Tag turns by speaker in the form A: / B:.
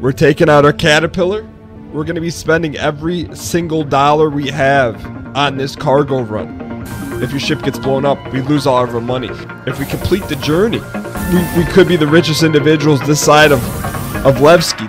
A: We're taking out our caterpillar. We're going to be spending every single dollar we have on this cargo run. If your ship gets blown up, we lose all of our money. If we complete the journey, we, we could be the richest individuals this side of, of Levski.